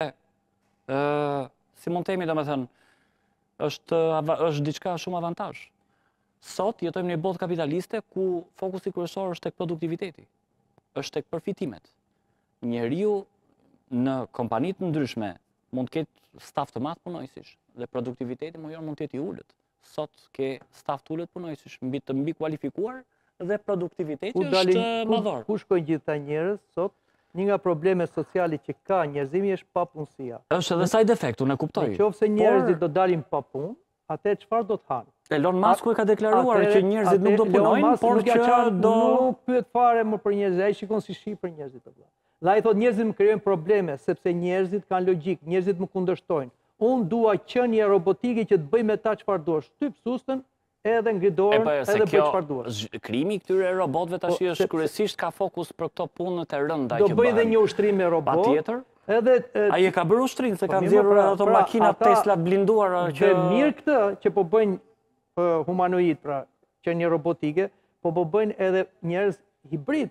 si mund të kemi, domethënë, është, është diçka shumë avantazh. Sot, jetojmë në një botë kapitaliste, ku fokusi kryesor është tek produktiviteti, është tek përfitimet. Njeriu në kompani të ndryshme, mund të ketë staf të madh punonjësish, dhe produktiviteti mujor mund të jetë i ulët. sot ke staf të ulët punonjësish, mbi të mbi kualifikuar dhe produktiviteti është më i madh. Ku shkojnë gjithë këta njerëz sot, një nga problemet sociale që ka njerëzimi është papunësia. është edhe side effect, unë e kuptoj. Në qoftë se njerëzit do dalin pa punë, atëherë çfarë do të hanë? Elon Musk e ka deklaruar që njerëzit nuk do punojnë, por që do... Nuk pyet fare më për njerëzit, ai shikon si shi për njerëzit të bërë. Dhe ai thotë njerëzit më krijojnë probleme, sepse njerëzit kanë logjikë, njerëzit më kundërshtojnë. Unë dua qenie robotike që të bëj me ta çfarë duash. Shtyp sustën, edhe ngri dorën, edhe bëj çfarë duash. E po, se kjo krijimi i këtyre robotëve po, është kryesisht ka fokus për këto punët e rënda që bëhen. Do bëjë edhe një ushtri me robotë. Patjetër. Edhe ai e ka bërë ushtrinë se po, kanë nxjerrur pra, ato pra, makina Tesla të blinduara që Dhe mirë këtë që po bëjnë humanoid pra, qenie robotike, po po bëjnë edhe njerëz hibrid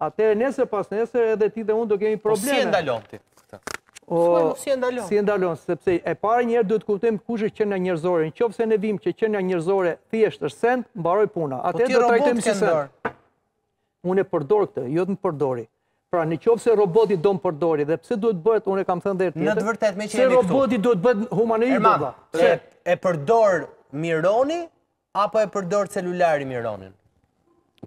Atëherë nesër pasnesër edhe ti dhe unë do kemi probleme. Po si e ndalon ti këtë? O, si e ndalon? Si e ndalon, sepse e para njëherë duhet të kuptojmë kush është qenia njerëzore. Në qoftë se ne vijmë që qenia njerëzore thjesht është send, mbaroi puna. Po Atëherë do trajtojmë si send. Unë e përdor këtë, jo të më përdorë. Pra në qoftë se roboti do më përdorë dhe pse duhet të bëhet, unë e kam thënë dhe herë tjetër. Në të vërtetë meqë jemi këtu. Se roboti duhet të bëhet humanoid. Erman, e përdor Mironi Apo e përdor celulari Mironin?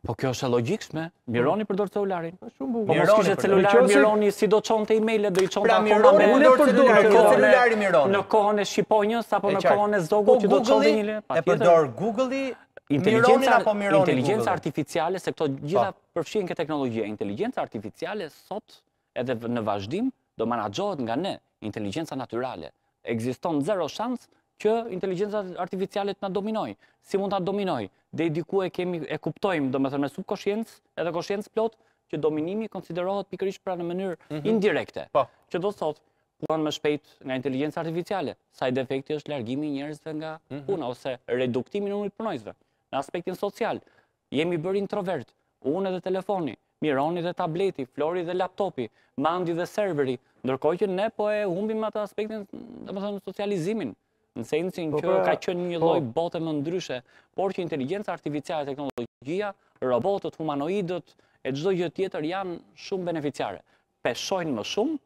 Po kjo është e logjikshme. Mironi mm. përdor celularin. Po shumë bukur. Po mos kishte celular Mironi si do çonte emailet do i çonte pra, akoma me unë përdor celularin Mironi. Në kohën e shqiponjës apo në kohën e zogut po që do çonte një E përdor Google-i Inteligenca, inteligenca artificiale, se këto të gjitha po. përfshihen te teknologjia, inteligenca artificiale sot Edhe në vazhdim do menaxhohet nga ne, inteligjenca natyrale. Ekziston zero shans që inteligjenca artificiale të na dominojë. Si mund ta dominojë? Deri diku e kemi e kuptojmë, domethënë me subkoshiencë, edhe koshiencë të plotë, që dominimi konsiderohet pikërisht pra në mënyrë mhm. indirekte. Po. Që do të thotë punon më shpejt nga inteligjenca artificiale. Side effect-i është largimi i njerëzve nga mhm. puna ose reduktimi i numrit të punonjësve në aspektin social. Jemi bërë introvert, unë edhe telefoni, Mironi dhe tableti, Flori dhe laptopi, Mandi dhe serveri, ndërkohë që ne po e humbim atë aspektin, domethënë socializimin, në sensin po, që pra, ka qenë një po. lloj bote më ndryshe, por që inteligjenca artificiale, teknologjia, robotët, humanoidët e çdo gjë tjetër janë shumë beneficiare. Peshojnë më shumë,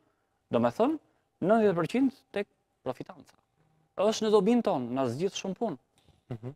domethënë 90% tek profitanca. Është në dobin tonë, na zgjidh shumë punë. Mhm.